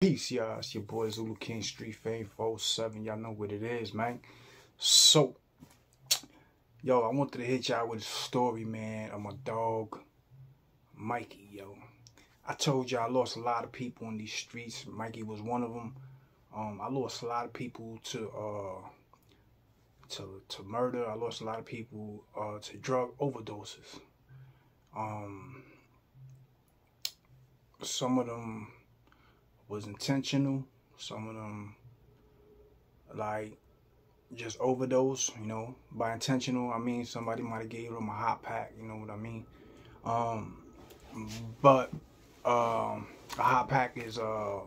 Peace, y'all. It's your boy Zulu King Street Fame 47. Y'all know what it is, man. So, yo, I wanted to hit y'all with a story, man, of my dog, Mikey, yo. I told y'all I lost a lot of people in these streets. Mikey was one of them. Um, I lost a lot of people to uh to to murder. I lost a lot of people uh to drug overdoses. Um, some of them was intentional. Some of them, like, just overdose, you know. By intentional, I mean somebody might have gave them a hot pack, you know what I mean? Um, but um, a hot pack is, uh,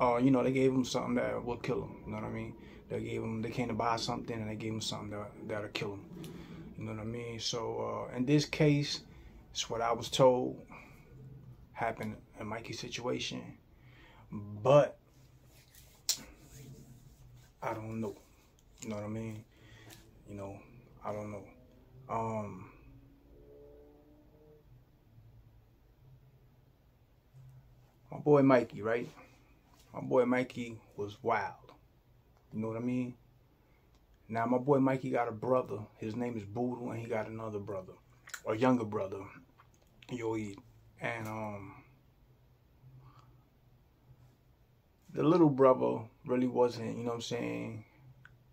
uh, you know, they gave them something that will kill them, you know what I mean? They gave them, they came to buy something and they gave them something that, that'll kill them, you know what I mean? So, uh, in this case, it's what I was told happened in Mikey's situation. But I don't know. You know what I mean? You know, I don't know. Um my boy Mikey, right? My boy Mikey was wild. You know what I mean? Now my boy Mikey got a brother. His name is Boodle, and he got another brother, a younger brother, Yoid. And um the little brother really wasn't, you know what I'm saying,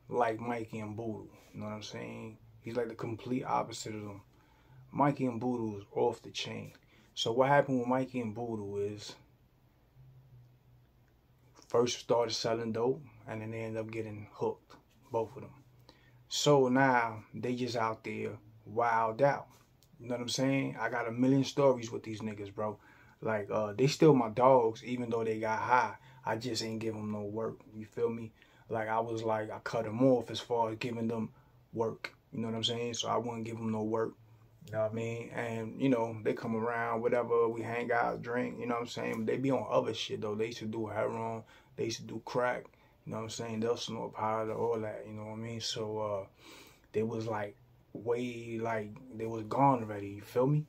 like Mikey and Boodle. You know what I'm saying? He's like the complete opposite of them. Mikey and Boodle is off the chain. So what happened with Mikey and Boodle is first started selling dope and then they ended up getting hooked, both of them. So now they just out there wild out. You know what I'm saying? I got a million stories with these niggas, bro. Like, uh, they still my dogs, even though they got high. I just ain't give them no work. You feel me? Like, I was like, I cut them off as far as giving them work. You know what I'm saying? So I wouldn't give them no work. You know what I mean? And, you know, they come around, whatever, we hang out, drink, you know what I'm saying? They be on other shit, though. They used to do heroin. They used to do crack. You know what I'm saying? They'll snort powder, all that, you know what I mean? So, uh, they was like, way, like, they was gone already, you feel me?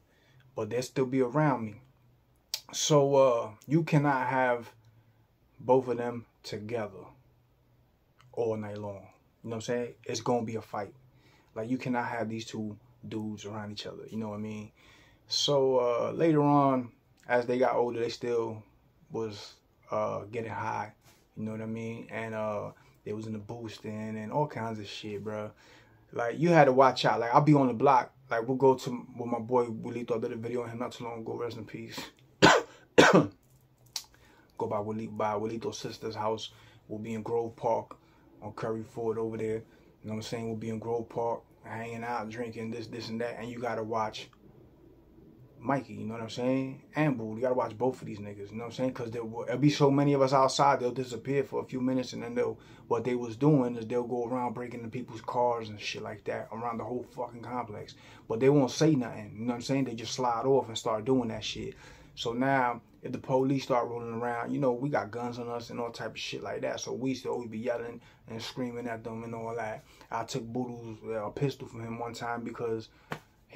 But they'll still be around me. So, uh, you cannot have both of them together all night long. You know what I'm saying? It's gonna be a fight. Like you cannot have these two dudes around each other. You know what I mean? So uh, later on, as they got older, they still was uh, getting high. You know what I mean? And uh, they was in the boosting and all kinds of shit, bro. Like you had to watch out. Like I'll be on the block. Like we'll go to with my boy Wilito. I did a video on him not too long ago. Rest in peace. go by Willie by Willito's sister's house. We'll be in Grove Park on Curry Ford over there. You know what I'm saying? We'll be in Grove Park, hanging out, drinking this, this, and that. And you gotta watch Mikey, you know what I'm saying? And Boo, you gotta watch both of these niggas, you know what I'm saying? Because there'll, there'll be so many of us outside, they'll disappear for a few minutes, and then they'll, what they was doing is they'll go around breaking into people's cars and shit like that around the whole fucking complex. But they won't say nothing, you know what I'm saying? They just slide off and start doing that shit. So now, if the police start rolling around, you know, we got guns on us and all type of shit like that. So we to always be yelling and screaming at them and all that. I took Boodle's uh, pistol from him one time because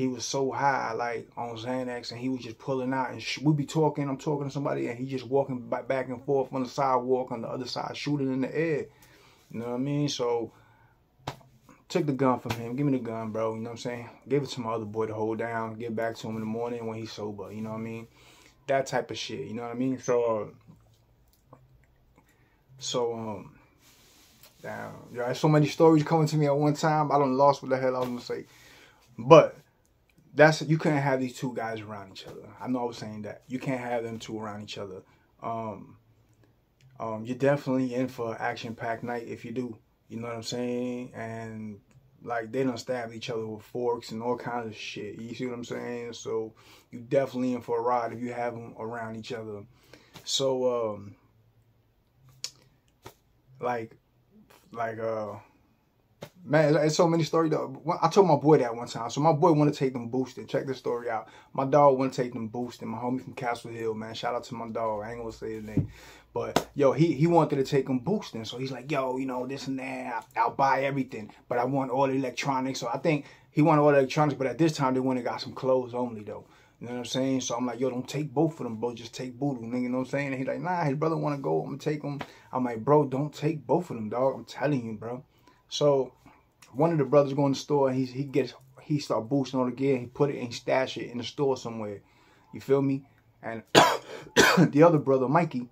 he was so high, like on Xanax, and he was just pulling out. And we'd be talking, I'm talking to somebody, and he just walking back, back and forth on the sidewalk on the other side, shooting in the air. You know what I mean? So took the gun from him. Give me the gun, bro. You know what I'm saying? Gave it to my other boy to hold down. Get back to him in the morning when he's sober. You know what I mean? that type of shit. You know what I mean? So, uh, so um, damn, yeah, so many stories coming to me at one time. I don't lost what the hell I was gonna say, but that's you can't have these two guys around each other. I know I was saying that you can't have them two around each other. Um, um, you're definitely in for action packed night if you do. You know what I'm saying? And like they don't stab each other with forks and all kinds of shit. You see what I'm saying? So you definitely in for a ride if you have them around each other. So um, like, like uh, man, it's so many stories. I told my boy that one time. So my boy want to take them boosting. Check this story out. My dog want to take them boosting. My homie from Castle Hill, man. Shout out to my dog. I ain't gonna say his name. But yo, he he wanted to take them boosting, so he's like, yo, you know, this and that. I'll buy everything, but I want all the electronics. So I think he wanted all the electronics, but at this time they went and got some clothes only though. You know what I'm saying? So I'm like, yo, don't take both of them, bro. Just take Boodoo, nigga. You know what I'm saying? And he's like, nah, his brother want to go. I'm going to take him. I'm like, bro, don't take both of them, dog. I'm telling you, bro. So one of the brothers go in the store and he, he gets, he start boosting on the gear. He put it and stash it in the store somewhere. You feel me? And the other brother, Mikey,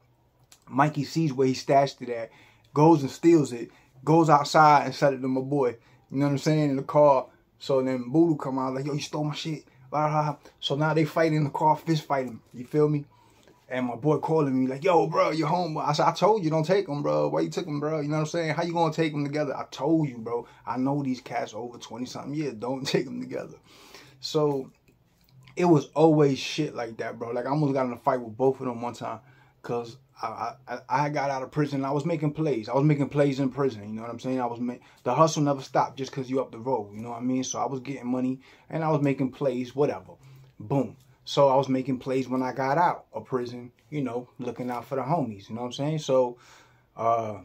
Mikey sees where he stashed it at, goes and steals it, goes outside and set it to my boy. You know what I'm saying? In the car. So then Boodoo come out like, yo, you stole my shit. So now they fight in the car, fist fighting. You feel me? And my boy calling me like, yo, bro, you're home. I said, I told you, don't take them, bro. Why you took them, bro? You know what I'm saying? How you going to take them together? I told you, bro. I know these cats over 20-something years. Don't take them together. So it was always shit like that, bro. Like I almost got in a fight with both of them one time because I, I, I got out of prison. I was making plays. I was making plays in prison. You know what I'm saying? I was the hustle never stopped just because you up the road. You know what I mean? So I was getting money and I was making plays. Whatever. Boom. So I was making plays when I got out of prison. You know, looking out for the homies. You know what I'm saying? So, uh,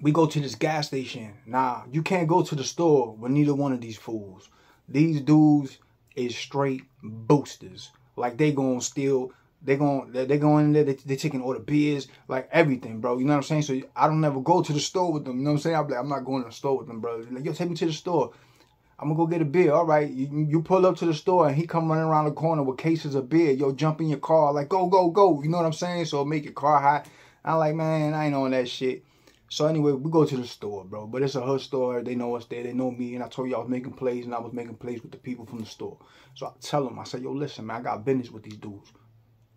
we go to this gas station. Now you can't go to the store with neither one of these fools. These dudes is straight boosters. Like they gonna steal they going they going in there. They they taking all the beers, like everything, bro. You know what I'm saying? So I don't ever go to the store with them. You know what I'm saying? I'm like, I'm not going to the store with them, bro. Like, yo, take me to the store. I'm gonna go get a beer. All right, you, you pull up to the store and he come running around the corner with cases of beer. Yo, jump in your car, like go go go. You know what I'm saying? So make your car hot. I'm like, man, I ain't on that shit. So anyway, we go to the store, bro. But it's a hood store. They know us there. They know me. And I told you I was making plays and I was making plays with the people from the store. So I tell them, I said, yo, listen, man, I got business with these dudes.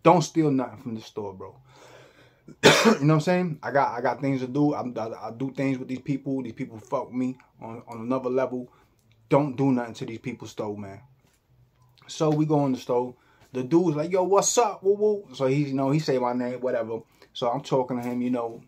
Don't steal nothing from the store, bro. you know what I'm saying? I got I got things to do. I, I, I, do things with these people. These people fuck me on, on another level. Don't do nothing to these people's store, man. So we go in the store. The dude's like, yo, what's up? Woo woo. So he's, you know, he say my name, whatever. So I'm talking to him, you know,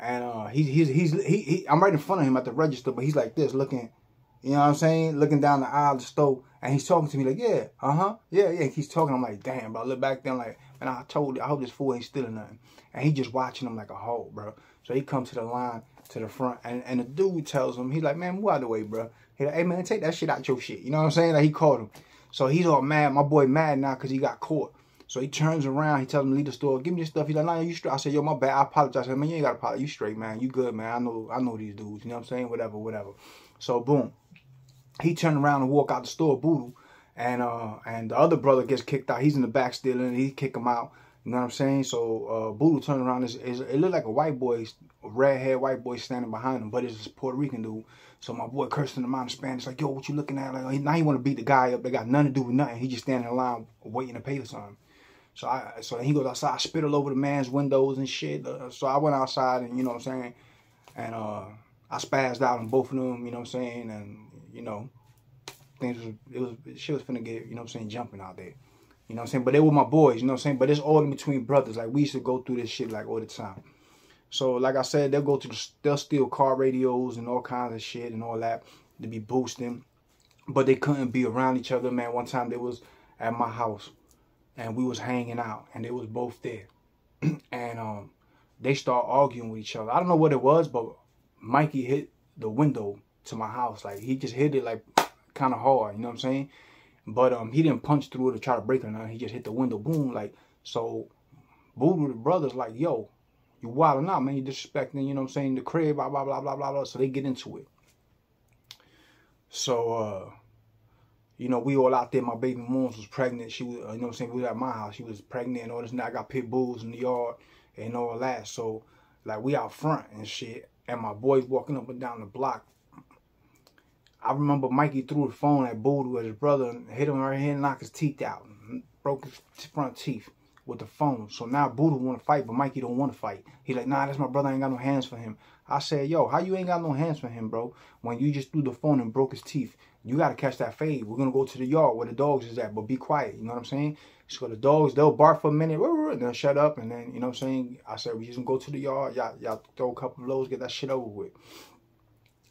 and uh, he, he's he's he, he I'm right in front of him at the register, but he's like this, looking, you know what I'm saying, looking down the aisle of the store. And he's talking to me like, yeah, uh-huh, yeah, yeah. He's talking. I'm like, damn, bro. I look back then, like, man, I told you, I hope this fool ain't stealing nothing. And he just watching him like a hole, bro. So he comes to the line, to the front, and, and the dude tells him, he's like, man, move out the way, bro. He like, hey, man, take that shit out your shit. You know what I'm saying? Like, he called him. So he's all mad. My boy mad now because he got caught. So he turns around. He tells him leave the store. Give me this stuff. He's like, nah, you straight. I said, yo, my bad. I apologize. I said, man, you ain't got to apologize. You straight, man. You good, man. I know I know these dudes. You know what I'm saying? Whatever, whatever. So, boom. He turned around and walk out the store, Boodoo and uh and the other brother gets kicked out. He's in the back stealing. He kick him out. You know what I'm saying? So uh Boodoo turned around. Is, is it looked like a white boy, a red hair white boy standing behind him, but it's a Puerto Rican dude. So my boy cursing him out in Spanish, like, yo, what you looking at? Like now he want to beat the guy up. They got nothing to do with nothing. He just standing in line waiting to pay for something. So I so then he goes outside, I spit all over the man's windows and shit. Uh, so I went outside and you know what I'm saying, and uh I spazzed out on both of them. You know what I'm saying, and you know things was it was shit was finna get, you know what I'm saying, jumping out there. You know what I'm saying? But they were my boys, you know what I'm saying? But it's all in between brothers. Like we used to go through this shit like all the time. So like I said, they'll go to they'll steal car radios and all kinds of shit and all that to be boosting. But they couldn't be around each other, man. One time they was at my house and we was hanging out and they was both there. and um they start arguing with each other. I don't know what it was, but Mikey hit the window to my house. Like he just hit it like kind of hard, you know what I'm saying? But um, he didn't punch through it to try to break it or nothing. He just hit the window, boom, like, so Boodoo, the brother's like, yo, you wilding out, man. You disrespecting, you know what I'm saying, the crib, blah, blah, blah, blah, blah, blah. So they get into it. So, uh, you know, we all out there. My baby moms was pregnant. She was, uh, you know what I'm saying, we was at my house. She was pregnant and all this. Now I got pit bulls in the yard and all that. So, like, we out front and shit. And my boys walking up and down the block I remember Mikey threw the phone at Boodoo his brother and hit him right here and knocked his teeth out. Broke his front teeth with the phone. So now Boodoo want to fight, but Mikey don't want to fight. He like, nah, that's my brother. I ain't got no hands for him. I said, yo, how you ain't got no hands for him, bro? When you just threw the phone and broke his teeth. You got to catch that fade. We're going to go to the yard where the dogs is at, but be quiet. You know what I'm saying? So the dogs, they'll bark for a minute, and then shut up. And then, you know what I'm saying? I said, we just going to go to the yard. Y'all, y'all throw a couple of blows, get that shit over with.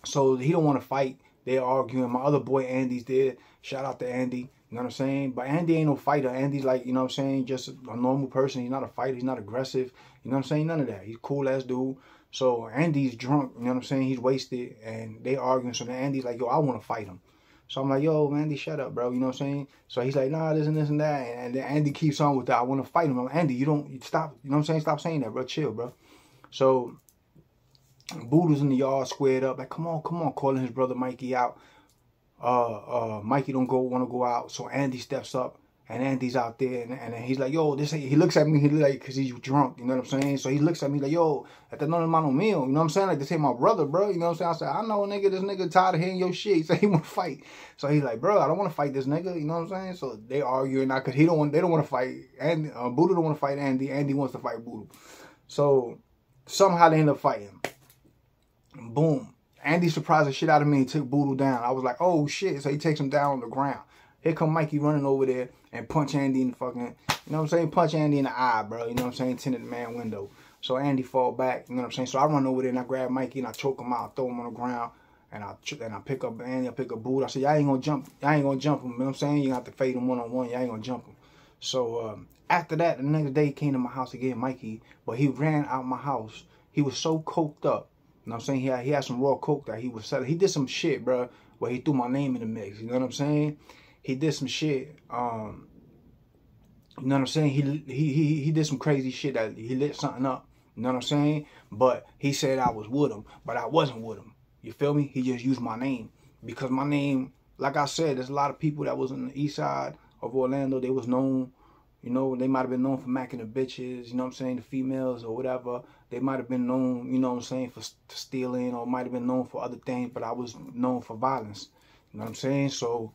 So he don't want to fight. They're arguing. My other boy Andy's there. Shout out to Andy. You know what I'm saying? But Andy ain't no fighter. Andy's like, you know what I'm saying, just a normal person. He's not a fighter. He's not aggressive. You know what I'm saying? None of that. He's cool ass dude. So Andy's drunk. You know what I'm saying? He's wasted. And they arguing. So then Andy's like, yo, I want to fight him. So I'm like, yo, Andy, shut up, bro. You know what I'm saying? So he's like, nah, this and this and that. And then Andy keeps on with that. I want to fight him. I'm like, Andy, you don't you stop. You know what I'm saying? Stop saying that, bro. Chill, bro. So Boodoo's in the yard, squared up, like, come on, come on, calling his brother Mikey out. Uh, uh, Mikey don't go want to go out, so Andy steps up and Andy's out there, and, and he's like, yo, this, he looks at me, he like, cause he's drunk, you know what I'm saying? So he looks at me like, yo, at the no mano meal, you know what I'm saying? Like, this ain't my brother, bro, you know what I'm saying? I said, I know, nigga, this nigga tired of hearing your shit. He said he want to fight. So he's like, bro, I don't want to fight this nigga, you know what I'm saying? So they arguing now, cause he don't want, they don't want to fight, and uh, Boodoo don't want to fight Andy, Andy wants to fight Buddha, So somehow they end up fighting. Boom. Andy surprised the shit out of me and took Boodoo down. I was like, oh shit. So he takes him down on the ground. Here come Mikey running over there and punch Andy in the fucking, you know what I'm saying? Punch Andy in the eye, bro. You know what I'm saying? Tinted the man window. So Andy fall back, you know what I'm saying? So I run over there and I grab Mikey and I choke him out, throw him on the ground. And I and I pick up Andy, I pick up Boodoo. I said, y'all ain't gonna jump, y'all ain't gonna jump him. You know what I'm saying? You have to fade him one on one. Y'all ain't gonna jump him. So um, after that, the next day he came to my house again, Mikey. But he ran out my house. He was so coked up. You know what I'm saying? He had, he had some raw coke that he was selling. He did some shit, bro, where he threw my name in the mix. You know what I'm saying? He did some shit. Um, you know what I'm saying? He he he he did some crazy shit that he lit something up. You know what I'm saying? But he said I was with him, but I wasn't with him. You feel me? He just used my name because my name, like I said, there's a lot of people that was on the east side of Orlando. They was known, you know, they might have been known for macking the bitches. You know what I'm saying? The females or whatever. They might have been known, you know what I'm saying, for stealing or might have been known for other things. But I was known for violence. You know what I'm saying? So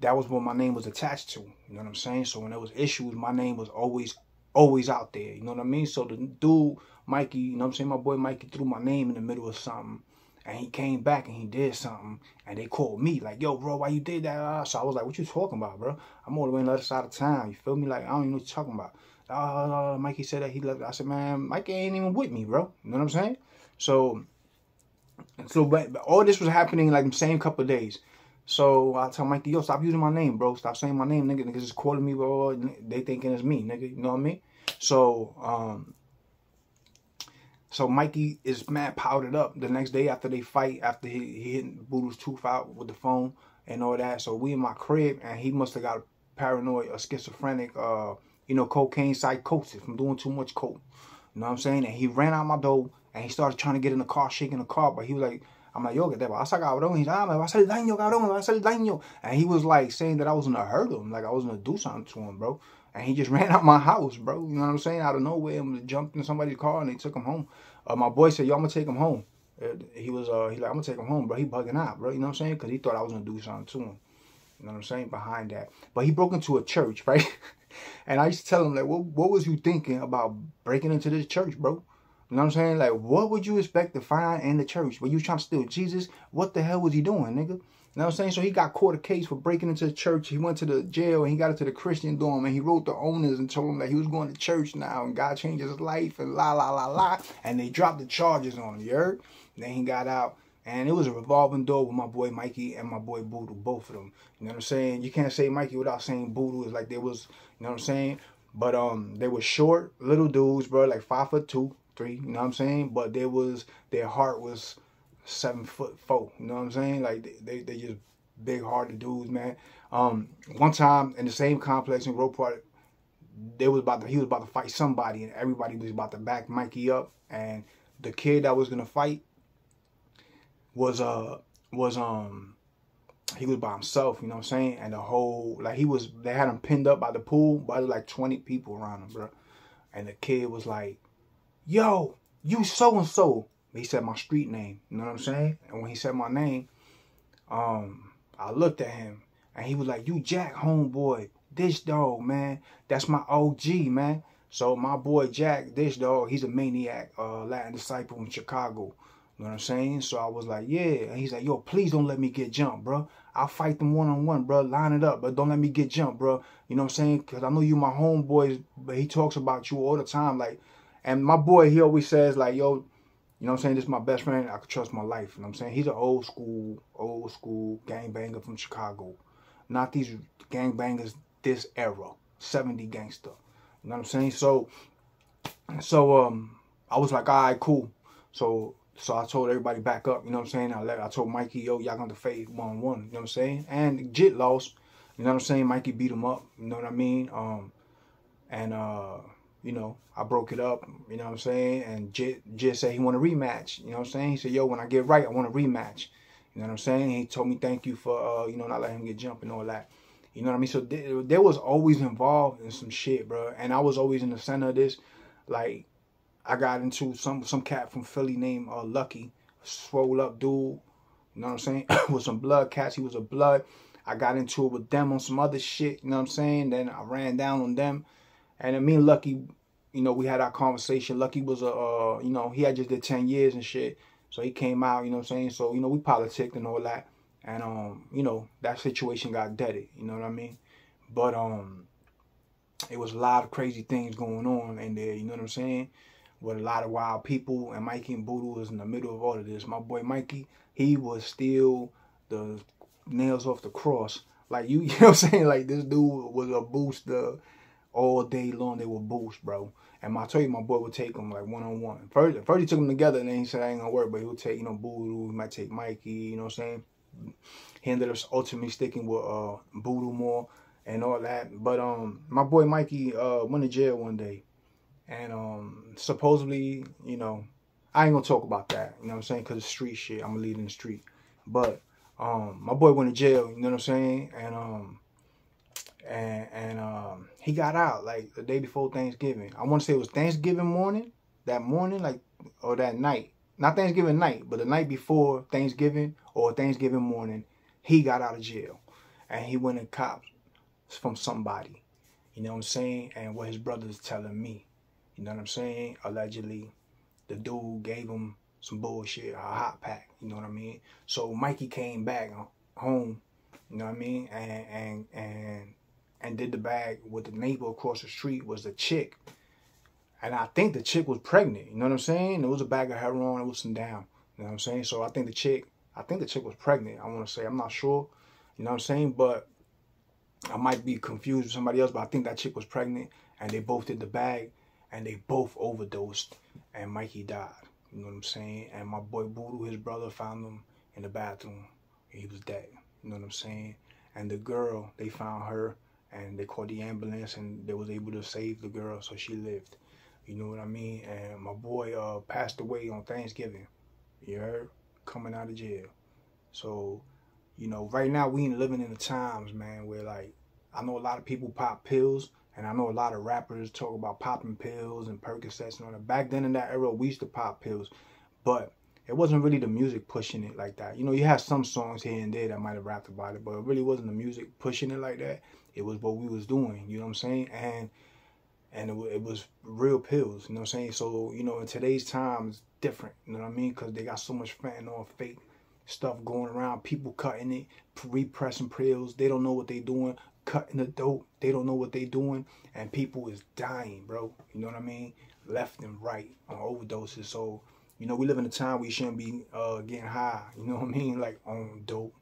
that was what my name was attached to. You know what I'm saying? So when there was issues, my name was always, always out there. You know what I mean? So the dude, Mikey, you know what I'm saying? My boy Mikey threw my name in the middle of something. And he came back and he did something. And they called me like, yo, bro, why you did that? So I was like, what you talking about, bro? I'm all the way on the other side of town. You feel me? Like, I don't even know what you're talking about. Uh, Mikey said that he left. I said, man, Mikey ain't even with me, bro. You know what I'm saying? So, so but all this was happening like the same couple days. So I tell Mikey, yo, stop using my name, bro. Stop saying my name, nigga. Niggas just calling me, bro. They thinking it's me, nigga. You know what I mean? So, um, so Mikey is mad powdered up the next day after they fight, after he, he hit Boodoo's tooth out with the phone and all that. So we in my crib, and he must have got paranoid or schizophrenic, uh, you know, cocaine psychosis from doing too much coke. You know what I'm saying? And he ran out my door, and he started trying to get in the car, shaking the car, but he was like, I'm like, yo, que te pasa, cabrón? He's like, ah, me va a hacer daño, cabrón, me va daño. And he was like saying that I was gonna hurt him, like I was gonna do something to him, bro. And he just ran out my house, bro. You know what I'm saying? Out of nowhere, and jumped in somebody's car and they took him home. Uh, my boy said, yo, I'm gonna take him home. Uh, he was, uh, he like, I'm gonna take him home, bro. He bugging out, bro. You know what I'm saying? Because he thought I was gonna do something to him. You know what I'm saying? Behind that. But he broke into a church, right? and I used to tell him, like, what, what was you thinking about breaking into this church, bro? You know what I'm saying? Like, what would you expect to find in the church? Were you trying to steal Jesus? What the hell was he doing, nigga? You know what I'm saying? So he got caught a case for breaking into the church. He went to the jail and he got into the Christian dorm and he wrote the owners and told them that he was going to church now and God changed his life and la la la la. And they dropped the charges on him, you heard? And then he got out and it was a revolving door with my boy Mikey and my boy Boodle, both of them. You know what I'm saying? You can't say Mikey without saying Boodle. It's like they was, you know what I'm saying? But um, they were short little dudes, bro, like five foot two, three, you know what I'm saying? But there was their heart was seven foot four, you know what I'm saying? Like they they, they just big hearted dudes, man. Um, one time in the same complex in Grove Park, they was about to he was about to fight somebody, and everybody was about to back Mikey up, and the kid that was gonna fight was uh was um he was by himself, you know what I'm saying? And the whole like he was they had him pinned up by the pool, was like 20 people around him, bro. And the kid was like, yo, you so and so. He said my street name. You know what I'm saying? And when he said my name, um, I looked at him and he was like, You Jack homeboy, this dog, man. That's my OG, man. So my boy Jack, this dog, he's a maniac, uh, Latin disciple in Chicago. You know what I'm saying? So I was like, yeah. And he's like, yo, please don't let me get jumped, bro. I'll fight them one on one, bro. Line it up, but don't let me get jumped, bro. You know what I'm saying? Because I know you my homeboys, but he talks about you all the time. Like, and my boy, he always says like, yo, you know what I'm saying? This is my best friend. I could trust my life. You know what I'm saying? He's an old school, old school gangbanger from Chicago. Not these gangbangers this era. 70 gangster. You know what I'm saying? So, so um, I was like, all right, cool. So So I told everybody back up, you know what I'm saying? I let I told Mikey, yo, y'all gonna fade one on one, you know what I'm saying? And Jit lost, you know what I'm saying? Mikey beat him up, you know what I mean? Um and uh, you know, I broke it up, you know what I'm saying? And Jit Jit said he want a rematch, you know what I'm saying? He said, yo, when I get right, I want a rematch. You know what I'm saying? He told me thank you for uh, you know, not letting him get jumped and all that. You know what I mean? So th- there was always involved in some shit, bro. And I was always in the center of this. Like I got into some some cat from Philly named uh, Lucky, swole up dude. You know what I'm saying? with some blood cats. He was a blood. I got into it with them on some other shit. You know what I'm saying? Then I ran down on them, and me and Lucky, you know, we had our conversation. Lucky was a, uh, you know, he had just did ten years and shit. So he came out. You know what I'm saying? So you know, we politicked and all that, and um, you know, that situation got deaded. You know what I mean? But um, it was a lot of crazy things going on in there. You know what I'm saying? with a lot of wild people, and Mikey and Boodoo was in the middle of all of this. My boy Mikey, he was still the nails off the cross. Like you, you know what I'm saying? Like this dude was a booster all day long. They were boost, bro. And I told you, my boy would take them like one on one. First, first he took them together, and then he said I ain't gonna work, but he would take you know Boodoo. He might take Mikey. You know what I'm saying? He ended up ultimately sticking with uh Boodoo more and all that. But um, my boy Mikey uh went to jail one day and um, supposedly, you know, I ain't gonna talk about that. You know what I'm saying? Cause it's street shit. I'm gonna lead in the street. But um, my boy went to jail. You know what I'm saying? And um, and and um, he got out like the day before Thanksgiving. I want to say it was Thanksgiving morning. That morning, like or that night. Not Thanksgiving night, but the night before Thanksgiving or Thanksgiving morning, he got out of jail, and he went and cops from somebody. You know what I'm saying? And what his brother's telling me. You know what I'm saying? Allegedly, the dude gave him some bullshit, a hot pack. You know what I mean? So Mikey came back home. You know what I mean? And and and and did the bag with the neighbor across the street was the chick. And I think the chick was pregnant. You know what I'm saying? It was a bag of heroin. It was some down. You know what I'm saying? So I think the chick, I think the chick was pregnant. I want to say I'm not sure. You know what I'm saying? But I might be confused with somebody else. But I think that chick was pregnant, and they both did the bag and they both overdosed and Mikey died. You know what I'm saying? And my boy Boodoo, his brother, found him in the bathroom. He was dead. You know what I'm saying? And the girl, they found her and they called the ambulance and they was able to save the girl so she lived. You know what I mean? And my boy uh, passed away on Thanksgiving. You heard? Coming out of jail. So, you know, right now we ain't living in the times, man, where like I know a lot of people pop pills and I know a lot of rappers talk about popping pills and Percocets and all that. Back then in that era, we used to pop pills, but it wasn't really the music pushing it like that. You know, you have some songs here and there that might have rapped about it, but it really wasn't the music pushing it like that. It was what we was doing. You know what I'm saying? And and it, it was real pills. You know what I'm saying? So you know, in today's time, it's different. You know what I mean? Because they got so much fentanyl, fake stuff going around. People cutting it, repressing pills. They don't know what they doing cutting the dope. They don't know what they doing, and people is dying, bro. You know what I mean? Left and right on overdoses. So, you know, we live in a time where you shouldn't be uh, getting high. You know what I mean? Like on dope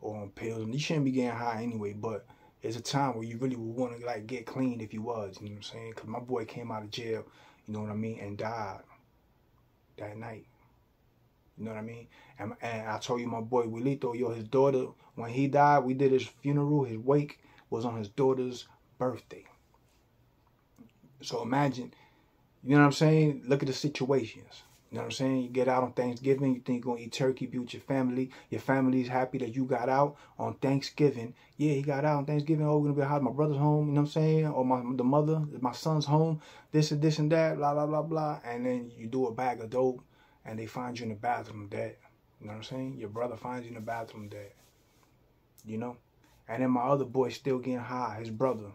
or on pills. And you shouldn't be getting high anyway. But it's a time where you really would want to like get clean if you was. You know what I'm saying? Because my boy came out of jail. You know what I mean? And died that night. You know what I mean? And, and I told you my boy Wilito, yo, his daughter, when he died, we did his funeral, his wake was on his daughter's birthday. So imagine, you know what I'm saying? Look at the situations. You know what I'm saying? You get out on Thanksgiving, you think you're going to eat turkey, be with your family. Your family's happy that you got out on Thanksgiving. Yeah, he got out on Thanksgiving. Oh, we're going to be out. My brother's home, you know what I'm saying? Or my the mother, my son's home. This and this and that, blah, blah, blah, blah. And then you do a bag of dope and they find you in the bathroom dead. You know what I'm saying? Your brother finds you in the bathroom dead. You know? And then my other boy still getting high, his brother.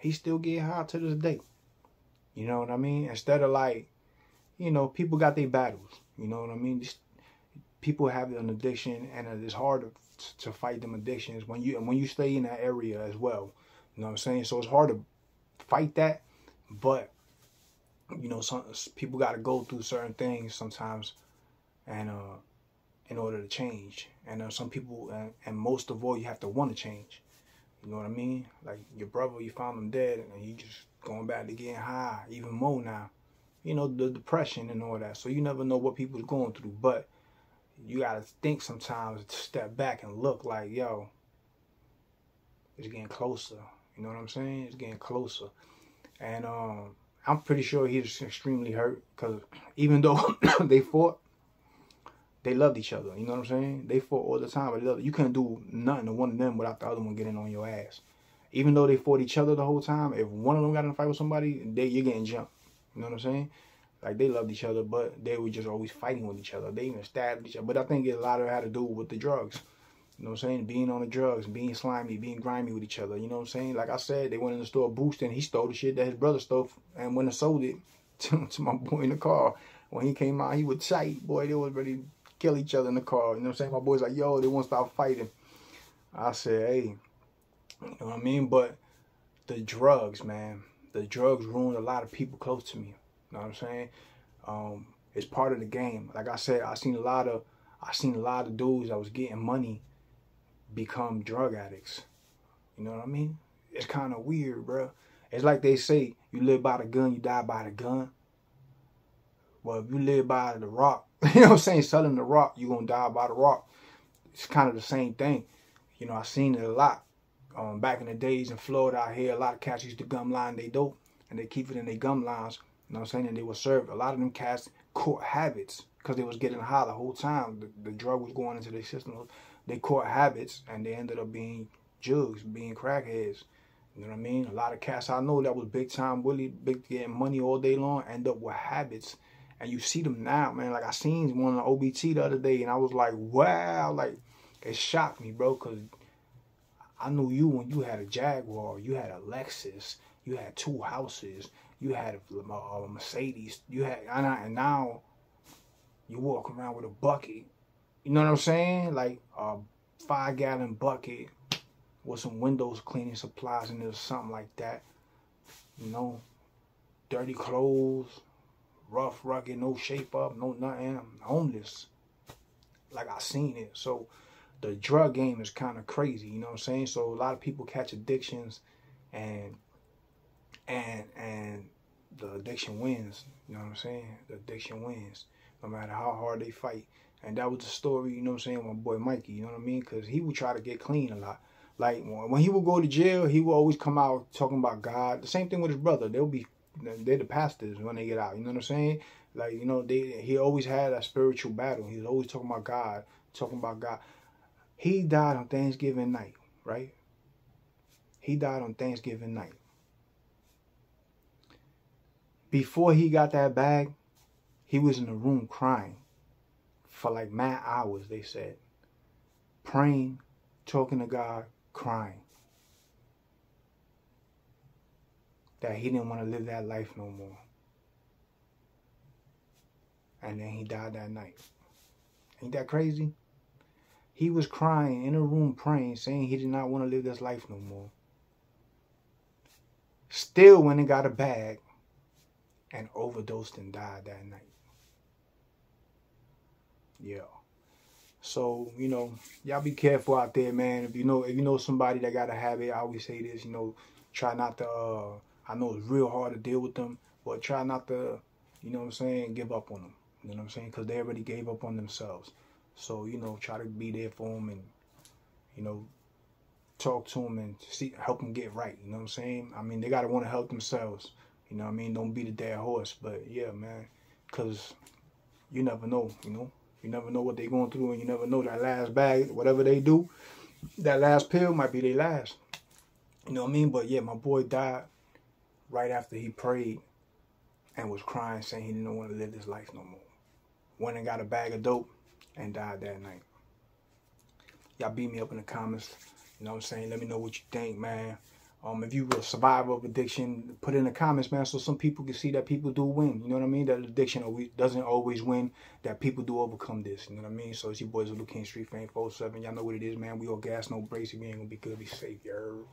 He's still getting high to this day. You know what I mean? Instead of like, you know, people got their battles. You know what I mean? Just, people have an addiction, and it's hard to, to fight them addictions when you when you stay in that area as well. You know what I'm saying? So it's hard to fight that, but you know, some people got to go through certain things sometimes, and uh, in order to change. And uh, some people, and, and most of all, you have to want to change. You know what I mean? Like your brother, you found him dead, and you just going back to getting high even more now. You know, the depression and all that. So you never know what people's going through. But you gotta think sometimes, step back and look like, yo, it's getting closer. You know what I'm saying? It's getting closer. And um, I'm pretty sure he's extremely hurt because even though they fought, they loved each other. You know what I'm saying? They fought all the time, but they you couldn't do nothing to one of them without the other one getting on your ass. Even though they fought each other the whole time, if one of them got in a fight with somebody, they you're getting jumped. You know what I'm saying? Like they loved each other, but they were just always fighting with each other. They even stabbed each other. But I think a lot of it had to do with the drugs. You know what I'm saying? Being on the drugs, being slimy, being grimy with each other. You know what I'm saying? Like I said, they went in the store boosting. He stole the shit that his brother stole and went and sold it to, to my boy in the car. When he came out, he was tight. Boy, they was ready to kill each other in the car. You know what I'm saying? My boy's like, yo, they won't stop fighting. I said, hey, you know what I mean? But the drugs, man, the drugs ruined a lot of people close to me. You know what I'm saying? Um, it's part of the game. Like I said, I seen a lot of I seen a lot of dudes that was getting money become drug addicts. You know what I mean? It's kind of weird, bro. It's like they say, you live by the gun, you die by the gun. Well, if you live by the rock, you know what I'm saying, selling the rock, you're going to die by the rock. It's kind of the same thing. You know, I seen it a lot. Um, back in the days in Florida out here, a lot of cats used to gum line they dope, and they keep it in their gum lines. You know what I'm saying? And they were served. A lot of them cats caught habits because they was getting high the whole time. The, the drug was going into their system. They caught habits, and they ended up being jugs, being crackheads. You know what I mean? A lot of cats I know that was big time, really big, getting money all day long, end up with habits. And you see them now, man. Like I seen one on OBT the other day, and I was like, wow, like it shocked me, bro, because I knew you when you had a Jaguar, you had a Lexus, you had two houses, you had a, uh, a Mercedes, you had, and now you walk around with a bucket. You know what I'm saying? Like a five gallon bucket with some windows cleaning supplies in there, something like that. You know, dirty clothes, rough, rugged, no shape up, no nothing. I'm homeless. Like I seen it. So the drug game is kind of crazy, you know what I'm saying? So a lot of people catch addictions and and and the addiction wins, you know what I'm saying? The addiction wins no matter how hard they fight. And that was the story, you know what I'm saying, my boy Mikey, you know what I mean? Because he would try to get clean a lot. Like, when he would go to jail, he would always come out talking about God. The same thing with his brother. They'll be, they're the pastors when they get out, you know what I'm saying? Like, you know, they he always had a spiritual battle. He was always talking about God, talking about God. He died on Thanksgiving night, right? He died on Thanksgiving night. Before he got that bag, he was in the room crying for like mad hours, they said. Praying, talking to God, crying. That he didn't want to live that life no more. And then he died that night. Ain't that crazy? He was crying in a room praying, saying he did not want to live this life no more. Still went and got a bag and overdosed and died that night. Yeah. So, you know, y'all be careful out there, man. If you know if you know somebody that got a habit, I always say this, you know, try not to uh I know it's real hard to deal with them, but try not to, you know what I'm saying, give up on them. You know what I'm saying? Because they already gave up on themselves. So, you know, try to be there for them and, you know, talk to them and see, help them get right. You know what I'm saying? I mean, they got to want to help themselves. You know what I mean? Don't beat a dead horse. But, yeah, man, because you never know, you know? You never know what they're going through and you never know that last bag, whatever they do, that last pill might be their last. You know what I mean? But, yeah, my boy died right after he prayed and was crying saying he didn't want to live this life no more. Went and got a bag of dope and died that night. Y'all beat me up in the comments. You know what I'm saying? Let me know what you think, man. Um, if you were a survivor of addiction, put in the comments, man, so some people can see that people do win. You know what I mean? That addiction always, doesn't always win. That people do overcome this. You know what I mean? So it's your boys, Zulu King Street Fame 47. Y'all know what it is, man. We all gas, no brakes. If you ain't gonna be good, be safe, you